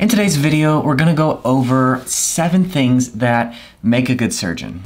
In today's video, we're gonna go over seven things that make a good surgeon.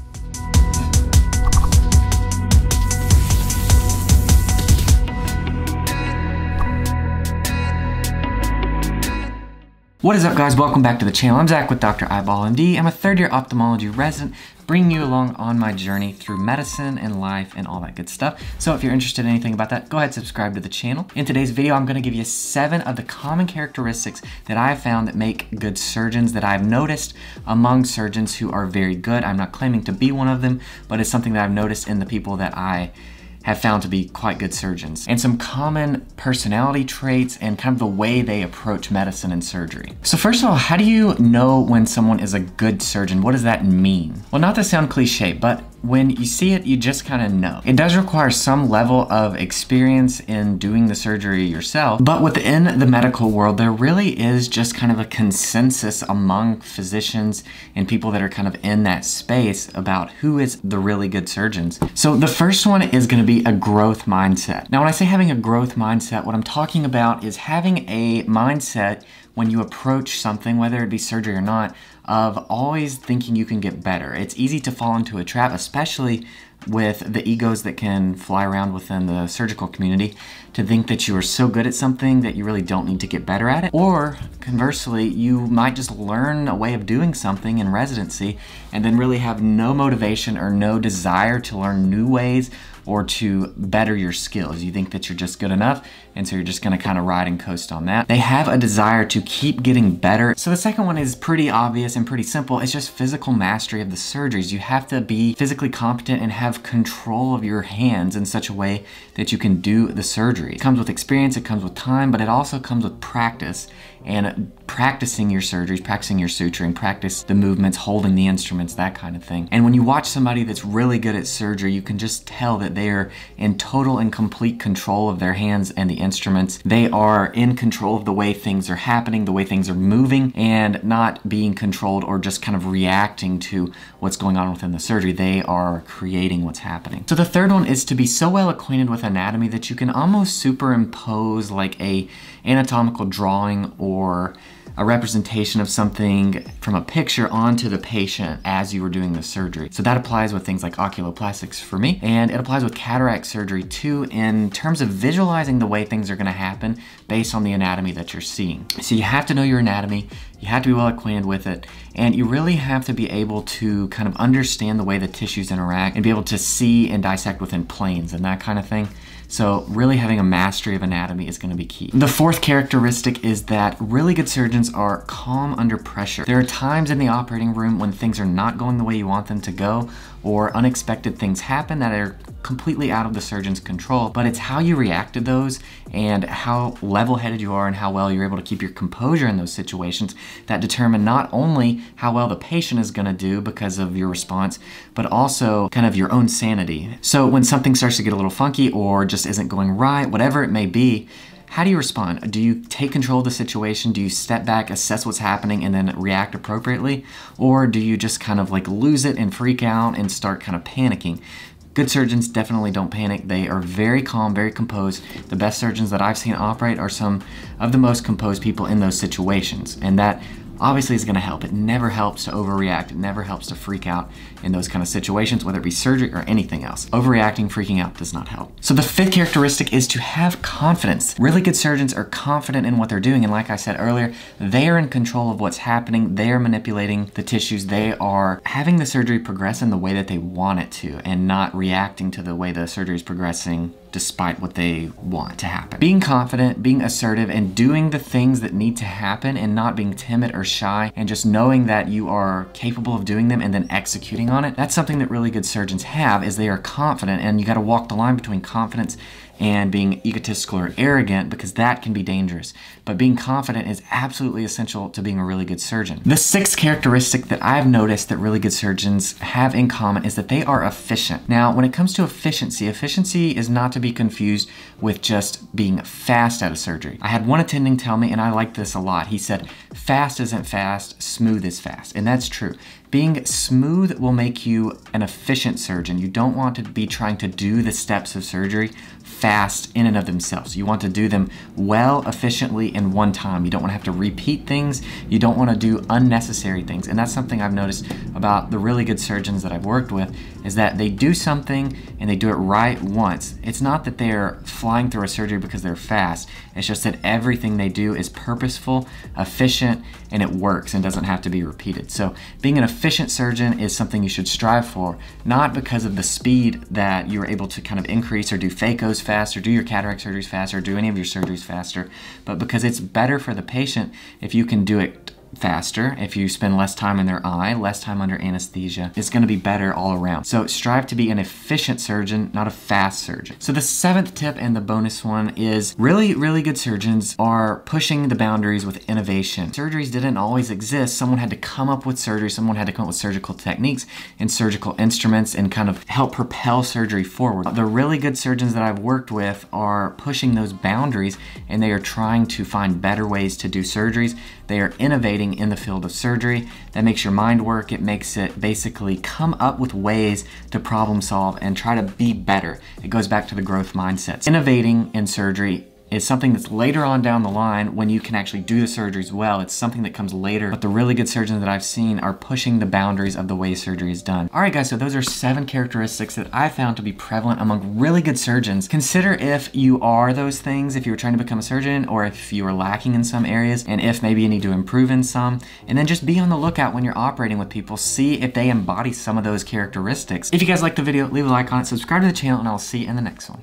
What is up guys, welcome back to the channel. I'm Zach with Dr. Eyeball MD. I'm a third year ophthalmology resident, bringing you along on my journey through medicine and life and all that good stuff. So if you're interested in anything about that, go ahead subscribe to the channel. In today's video, I'm gonna give you seven of the common characteristics that I have found that make good surgeons that I've noticed among surgeons who are very good. I'm not claiming to be one of them, but it's something that I've noticed in the people that I have found to be quite good surgeons, and some common personality traits and kind of the way they approach medicine and surgery. So first of all, how do you know when someone is a good surgeon? What does that mean? Well, not to sound cliche, but when you see it, you just kind of know. It does require some level of experience in doing the surgery yourself, but within the medical world, there really is just kind of a consensus among physicians and people that are kind of in that space about who is the really good surgeons. So the first one is gonna be a growth mindset. Now, when I say having a growth mindset, what I'm talking about is having a mindset when you approach something, whether it be surgery or not, of always thinking you can get better. It's easy to fall into a trap, especially with the egos that can fly around within the surgical community to think that you are so good at something that you really don't need to get better at it. Or conversely, you might just learn a way of doing something in residency and then really have no motivation or no desire to learn new ways or to better your skills. You think that you're just good enough, and so you're just gonna kind of ride and coast on that. They have a desire to keep getting better. So the second one is pretty obvious and pretty simple. It's just physical mastery of the surgeries. You have to be physically competent and have control of your hands in such a way that you can do the surgery. It comes with experience, it comes with time, but it also comes with practice and practicing your surgeries, practicing your suturing, practice the movements, holding the instruments, that kind of thing. And when you watch somebody that's really good at surgery, you can just tell that they are in total and complete control of their hands and the instruments. They are in control of the way things are happening, the way things are moving, and not being controlled or just kind of reacting to what's going on within the surgery. They are creating what's happening. So the third one is to be so well acquainted with anatomy that you can almost superimpose like a anatomical drawing a representation of something from a picture onto the patient as you were doing the surgery. So that applies with things like oculoplastics for me, and it applies with cataract surgery too in terms of visualizing the way things are gonna happen based on the anatomy that you're seeing. So you have to know your anatomy, you have to be well acquainted with it, and you really have to be able to kind of understand the way the tissues interact and be able to see and dissect within planes and that kind of thing. So really having a mastery of anatomy is gonna be key. The fourth characteristic is that really good surgeons are calm under pressure. There are times in the operating room when things are not going the way you want them to go or unexpected things happen that are completely out of the surgeon's control, but it's how you react to those and how level-headed you are and how well you're able to keep your composure in those situations that determine not only how well the patient is gonna do because of your response, but also kind of your own sanity. So when something starts to get a little funky or just isn't going right, whatever it may be, how do you respond? Do you take control of the situation? Do you step back, assess what's happening, and then react appropriately? Or do you just kind of like lose it and freak out and start kind of panicking? Good surgeons definitely don't panic. They are very calm, very composed. The best surgeons that I've seen operate are some of the most composed people in those situations. And that obviously is gonna help. It never helps to overreact. It never helps to freak out in those kind of situations, whether it be surgery or anything else. Overreacting, freaking out does not help. So the fifth characteristic is to have confidence. Really good surgeons are confident in what they're doing. And like I said earlier, they are in control of what's happening. They are manipulating the tissues. They are having the surgery progress in the way that they want it to and not reacting to the way the surgery is progressing despite what they want to happen. Being confident, being assertive, and doing the things that need to happen and not being timid or shy and just knowing that you are capable of doing them and then executing on it, that's something that really good surgeons have is they are confident and you gotta walk the line between confidence and being egotistical or arrogant because that can be dangerous. But being confident is absolutely essential to being a really good surgeon. The sixth characteristic that I've noticed that really good surgeons have in common is that they are efficient. Now, when it comes to efficiency, efficiency is not to be confused with just being fast at a surgery. I had one attending tell me, and I like this a lot, he said, fast isn't fast, smooth is fast. And that's true. Being smooth will make you an efficient surgeon. You don't want to be trying to do the steps of surgery fast in and of themselves. You want to do them well, efficiently, in one time. You don't want to have to repeat things. You don't want to do unnecessary things. And that's something I've noticed about the really good surgeons that I've worked with is that they do something and they do it right once. It's not that they're flying through a surgery because they're fast. It's just that everything they do is purposeful, efficient, and it works and doesn't have to be repeated. So being an efficient surgeon is something you should strive for, not because of the speed that you're able to kind of increase or do phacos faster, do your cataract surgeries faster, do any of your surgeries faster, but because it's better for the patient if you can do it faster if you spend less time in their eye, less time under anesthesia. It's going to be better all around. So strive to be an efficient surgeon, not a fast surgeon. So the seventh tip and the bonus one is really, really good surgeons are pushing the boundaries with innovation. Surgeries didn't always exist. Someone had to come up with surgery. Someone had to come up with surgical techniques and surgical instruments and kind of help propel surgery forward. The really good surgeons that I've worked with are pushing those boundaries and they are trying to find better ways to do surgeries. They are innovating in the field of surgery. That makes your mind work. It makes it basically come up with ways to problem solve and try to be better. It goes back to the growth mindsets. Innovating in surgery is something that's later on down the line when you can actually do the surgeries well. It's something that comes later, but the really good surgeons that I've seen are pushing the boundaries of the way surgery is done. All right, guys, so those are seven characteristics that I found to be prevalent among really good surgeons. Consider if you are those things, if you were trying to become a surgeon, or if you are lacking in some areas, and if maybe you need to improve in some. And then just be on the lookout when you're operating with people. See if they embody some of those characteristics. If you guys liked the video, leave a like on it, subscribe to the channel, and I'll see you in the next one.